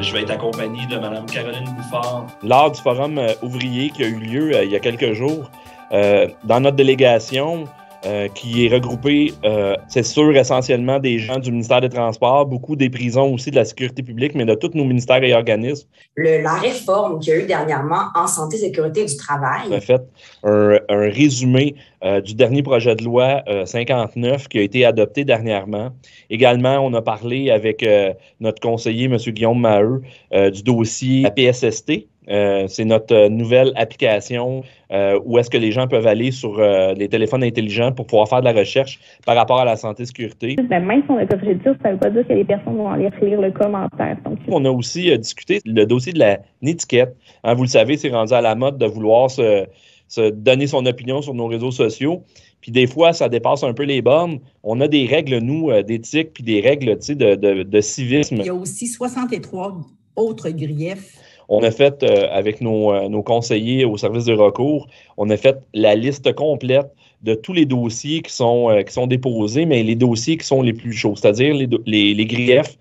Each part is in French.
Je vais être accompagné de Mme Caroline Bouffard. Lors du forum euh, ouvrier qui a eu lieu euh, il y a quelques jours, euh, dans notre délégation, euh, qui est regroupé, euh, c'est sûr, essentiellement des gens du ministère des Transports, beaucoup des prisons aussi, de la sécurité publique, mais de tous nos ministères et organismes. Le, la réforme qu'il y a eu dernièrement en santé et sécurité du travail. On a fait un, un résumé euh, du dernier projet de loi euh, 59 qui a été adopté dernièrement. Également, on a parlé avec euh, notre conseiller, M. Guillaume Maheu, du dossier APSST, euh, c'est notre euh, nouvelle application euh, où est-ce que les gens peuvent aller sur euh, les téléphones intelligents pour pouvoir faire de la recherche par rapport à la santé et sécurité. Ben, même si on a coffret de tir, ça ne veut pas dire que les personnes vont aller relire le commentaire. Donc, on a aussi euh, discuté le dossier de la étiquette. Hein, vous le savez, c'est rendu à la mode de vouloir se, se donner son opinion sur nos réseaux sociaux. Puis des fois, ça dépasse un peu les bornes. On a des règles, nous, d'éthique, puis des règles de, de, de civisme. Il y a aussi 63 autres griefs on a fait, euh, avec nos, euh, nos, conseillers au service de recours, on a fait la liste complète de tous les dossiers qui sont, euh, qui sont déposés, mais les dossiers qui sont les plus chauds, c'est-à-dire les, griefs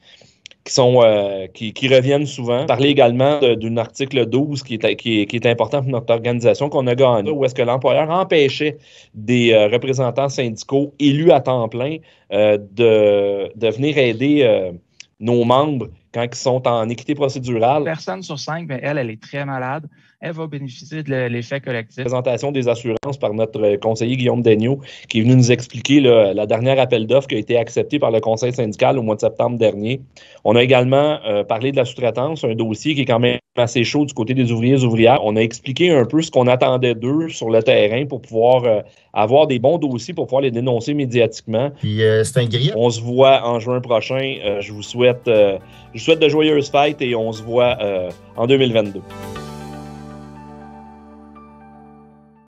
qui, sont, qui, reviennent souvent. Parler également d'un article 12 qui est, qui est, qui, est, important pour notre organisation qu'on a gagné, où est-ce que l'employeur empêchait des représentants syndicaux élus à temps plein de, de venir aider nos membres quand ils sont en équité procédurale. Personne sur cinq, mais elle, elle est très malade. Elle va bénéficier de l'effet collectif. Présentation des assurances par notre conseiller Guillaume Daigneault, qui est venu nous expliquer là, la dernière appel d'offres qui a été accepté par le conseil syndical au mois de septembre dernier. On a également euh, parlé de la sous-traitance, un dossier qui est quand même assez chaud du côté des ouvriers et ouvrières. On a expliqué un peu ce qu'on attendait d'eux sur le terrain pour pouvoir euh, avoir des bons dossiers pour pouvoir les dénoncer médiatiquement. Puis euh, c'est un grief. On se voit en juin prochain. je vous souhaite vous souhaite de joyeuses fêtes et on se voit en 2022.